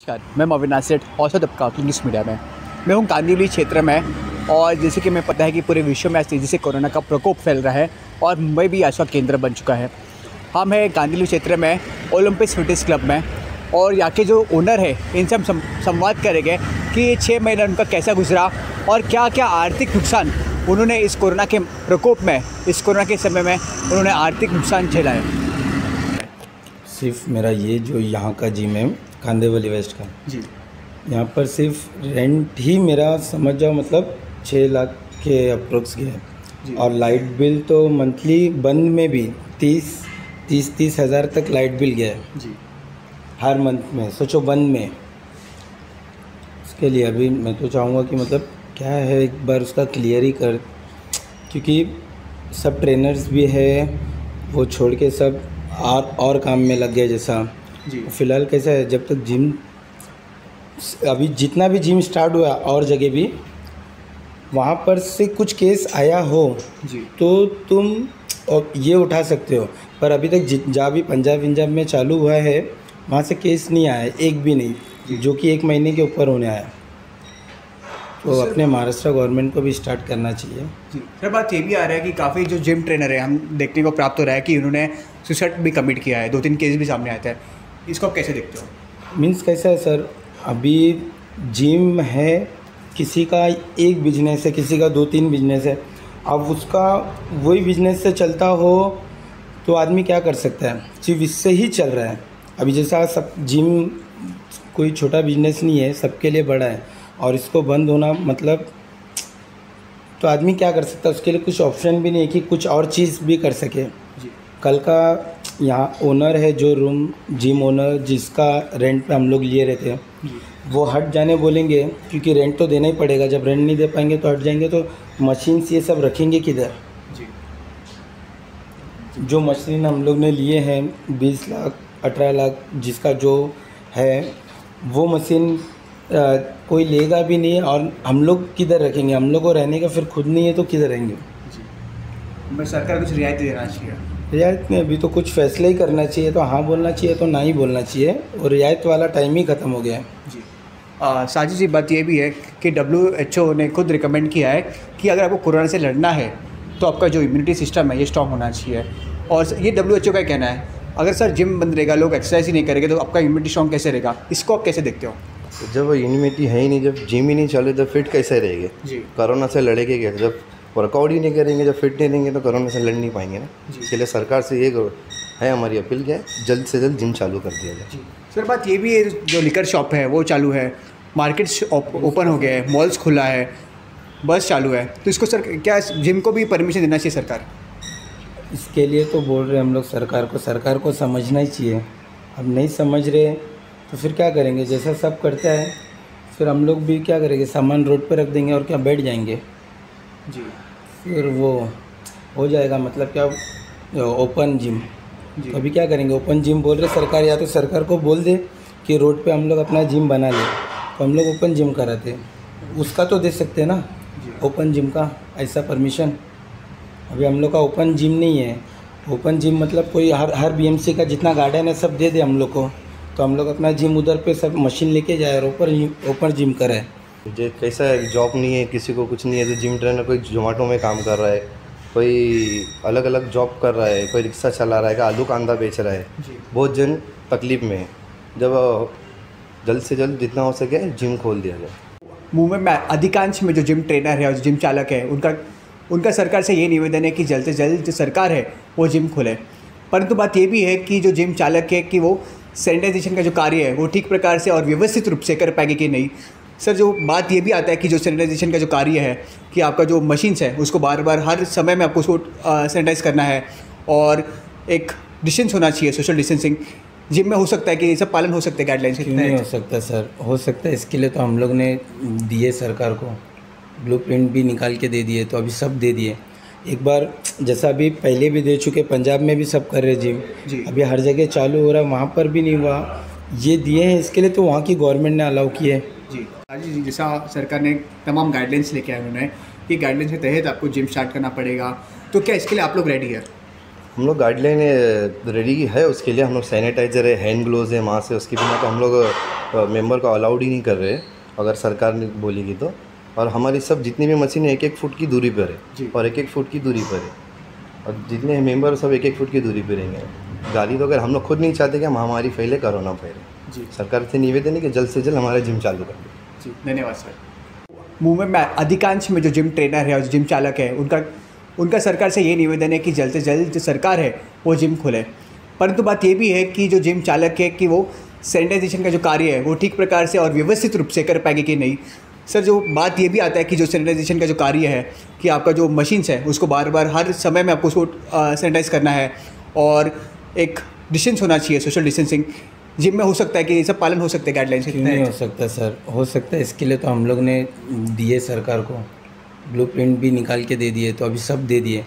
नमस्कार मैं अविनाश सेठ औसत अपका न्यूज़ मीडिया में। मैं हूँ कांदिवली क्षेत्र में, और जैसे कि मैं पता है कि पूरे विश्व में आज तेज़ी से कोरोना का प्रकोप फैल रहा है, और मुंबई भी ऐसा केंद्र बन चुका है। हम हैं कांदिवली क्षेत्र में ओलंपिक फिटनेस क्लब में, और यहाँ के जो ओनर है, इनसे हम संवाद करेंगे कि ये छः महीना उनका कैसा गुजरा, और क्या क्या आर्थिक नुकसान उन्होंने इस कोरोना के प्रकोप में, इस कोरोना के समय में उन्होंने आर्थिक नुकसान झेला है सिर्फ़ मेरा ये जो यहाँ का जिम है कांदेवली वेस्ट का। जी। यहाँ पर सिर्फ़ रेंट ही मेरा समझ जाओ मतलब छः लाख के अप्रोक्स गया। है और लाइट बिल तो मंथली बंद में भी तीस तीस तीस हज़ार तक लाइट बिल गया। है जी। हर मंथ में सोचो बंद में। उसके लिए अभी मैं तो चाहूँगा कि मतलब क्या है एक बार उसका क्लियर ही कर क्योंकि सब ट्रेनर्स भी है वो छोड़ के सब और और काम में लग गए जैसा। जी। फ़िलहाल कैसा है जब तक जिम अभी जितना भी जिम स्टार्ट हुआ और जगह भी वहाँ पर से कुछ केस आया हो जी। तो तुम और ये उठा सकते हो। पर अभी तक जहाँ भी पंजाब पंजाब में चालू हुआ है वहाँ से केस नहीं आया एक भी नहीं जो। कि एक महीने के ऊपर होने आया। तो अपने महाराष्ट्र गवर्नमेंट को भी स्टार्ट करना चाहिए। जी। सर बात ये भी आ रहा है कि काफ़ी जो जिम ट्रेनर है हम देखने को प्राप्त हो रहा है कि उन्होंने सुसाइड भी कमिट किया है दो तीन केस भी सामने आते हैं इसको आप कैसे देखते हो? मीन्स कैसा है सर अभी जिम है किसी का एक बिज़नेस है किसी का दो तीन बिज़नेस है। अब उसका वही बिज़नेस से चलता हो तो आदमी क्या कर सकता है? सिर्फ़ इससे ही चल रहा है। अभी जैसा सब जिम कोई छोटा बिज़नेस नहीं है सबके लिए बड़ा है और इसको बंद होना मतलब तो आदमी क्या कर सकता है? उसके लिए कुछ ऑप्शन भी नहीं है कि कुछ और चीज़ भी कर सके। जी। कल का यहाँ ओनर है जो रूम जिम ओनर जिसका रेंट पे हम लोग लिए रहते हैं। वो हट जाने बोलेंगे क्योंकि रेंट तो देना ही पड़ेगा। जब रेंट नहीं दे पाएँगे तो हट जाएँगे तो मशीन्स ये सब रखेंगे किधर? जी। जो मशीन हम लोग ने लिए हैं बीस लाख अठारह लाख जिसका जो है वो मशीन कोई लेगा भी नहीं और हम लोग किधर रखेंगे? हम लोग को रहने का फिर खुद नहीं है तो किधर रहेंगे? सरकार कुछ रियायत देना चाहिए रियायत में अभी तो कुछ फैसला ही करना चाहिए तो हाँ बोलना चाहिए तो ना ही बोलना चाहिए और रियायत वाला टाइम ही ख़त्म हो गया है। जी। साजिद जी बात यह भी है कि डब्ल्यू एच ओ ने खुद रिकमेंड किया है कि अगर आपको कोरोना से लड़ना है तो आपका जो इम्यूनिटी सिस्टम है ये स्ट्रॉन्ग होना चाहिए। और ये डब्ल्यू एच ओ का कहना है। अगर सर जिम बंद रहेगा लोग एक्सरसाइज ही नहीं करेंगे तो आपका इम्यूनिटी स्ट्रॉन्ग कैसे रहेगा? इसको आप कैसे देखते हो? जब इम्यूनिटी है ही नहीं जब जिम ही नहीं चले तो फिट कैसे रहेंगे? जी। कोरोना से लड़ेंगे क्या? जब वर्कआउट ही नहीं करेंगे जब फिट नहीं रहेंगे तो कोरोना से लड़ नहीं पाएँगे ना। इसके लिए सरकार से ये है हमारी अपील क्या है जल्द से जल्द जिम चालू कर दिया जाए। सर बात ये भी है जो लिकर शॉप है वो चालू है। मार्केट ओपन हो गया है मॉल्स खुला है बस चालू है। तो इसको सर क्या जिम को भी परमिशन देना चाहिए सरकार? इसके लिए तो बोल रहे हम लोग सरकार को सरकार को समझना ही चाहिए। अब नहीं समझ रहे तो फिर क्या करेंगे? जैसा सब करता है फिर हम लोग भी क्या करेंगे? सामान रोड पर रख देंगे और क्या बैठ जाएँगे। जी। फिर वो हो जाएगा मतलब क्या ओपन जिम। जी। तो अभी क्या करेंगे ओपन जिम बोल रहे सरकार या तो सरकार को बोल दे कि रोड पे हम लोग अपना जिम बना ले। तो हम लोग ओपन जिम कराते। उसका तो दे सकते हैं ना ओपन जिम का ऐसा परमिशन। अभी हम लोग का ओपन जिम नहीं है। ओपन जिम मतलब कोई हर हर बीएमसी का जितना गार्डन है सब दे दे हम लोग को। तो हम लोग अपना जिम उधर पे सब मशीन लेके जाए और ओपन ओपन जिम कराए। जो कैसा है जॉब नहीं है किसी को कुछ नहीं है तो जिम ट्रेनर कोई जोमेटो में काम कर रहा है कोई अलग अलग जॉब कर रहा है कोई रिक्शा चला रहा है कोई आलू कांदा बेच रहा है। बहुत जन तकलीफ़ में है। जब जल्द से जल्द जितना हो सके जिम खोल दिया जाए। मुंबई में अधिकांश में जो जिम ट्रेनर है और जिम चालक है उनका उनका सरकार से ये निवेदन है कि जल्द से जल्द जो सरकार है वो जिम खोले। परंतु बात ये भी है कि जो जिम चालक है कि वो सैनिटाइजेशन का जो कार्य है वो ठीक प्रकार से और व्यवस्थित रूप से कर पाएँगे कि नहीं? सर जो बात ये भी आता है कि जो सैनिटाइजेशन का जो कार्य है कि आपका जो मशीन्स है उसको बार बार हर समय में आपको उसको सैनिटाइज करना है और एक डिस्टेंस होना चाहिए सोशल डिस्टेंसिंग जिम में हो सकता है कि ये सब पालन हो सकता है गाइडलाइंस क्यों नहीं हो सकता सर? हो सकता है इसके लिए तो हम लोग ने दिए सरकार को। ब्लू भी निकाल के दे दिए तो अभी सब दे दिए। एक बार जैसा अभी पहले भी दे चुके पंजाब में भी सब कर रहे जिम जी। अभी हर जगह चालू हो रहा है वहाँ पर भी नहीं हुआ। ये दिए हैं इसके लिए तो वहाँ की गवर्नमेंट ने अलाउ किए जी। राजीव जी जैसा सरकार ने तमाम गाइडलाइंस लेके आए उन्होंने कि गाइडलाइंस के तहत आपको जिम स्टार्ट करना पड़ेगा। तो क्या इसके लिए आप लोग रेडी है? हम लोग गाइडलाइन रेडी है उसके लिए हम लोग सैनिटाइजर है हैंड ग्लोव्स है मास्क है उसके बिना तो हम लोग मेंबर को अलाउड ही नहीं कर रहे अगर सरकार ने बोलेगी तो। और हमारी सब जितनी भी मशीन है एक एक फुट की दूरी पर है। और एक एक फुट की दूरी पर है। और जितने मेंबर सब एक एक फुट की दूरी पर रहेंगे। गाड़ी तो अगर हम लोग खुद नहीं चाहते कि महामारी फैले कोरोना फैले जी। सरकार से निवेदन है कि जल्द से जल्द हमारा जिम चालू कर दे। जी, धन्यवाद सर मुंबई में अधिकांश में जो जिम ट्रेनर है और जिम चालक है, उनका उनका सरकार से ये निवेदन है कि जल्द से जल्द जो सरकार है, वो जिम खोले। परंतु बात ये भी है कि जो जिम चालक है कि वो सैनिटाइजेशन का जो कार्य है, वो ठीक प्रकार से और व्यवस्थित रूप से कर पाएँगे कि नहीं? सर जो बात ये भी आता है कि जो सैनिटाइजेशन का जो कार्य है, कि आपका जो मशीन्स है, उसको बार बार हर समय में आपको उसको सैनिटाइज करना है और एक डिस्टेंस होना चाहिए सोशल डिस्टेंसिंग जिम में हो सकता है कि ये सब पालन हो सकता है गाइडलाइंस से नहीं हो सकता सर? हो सकता है इसके लिए तो हम लोग ने दिए सरकार को। ब्लू भी निकाल के दे दिए तो अभी सब दे दिए।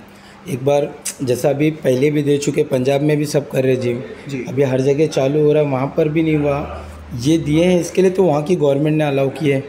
एक बार जैसा अभी पहले भी दे चुके पंजाब में भी सब कर रहे जिम जी। अभी हर जगह चालू हो रहा है वहाँ पर भी नहीं हुआ। ये दिए हैं इसके लिए तो वहाँ की गवर्नमेंट ने अलाउ किए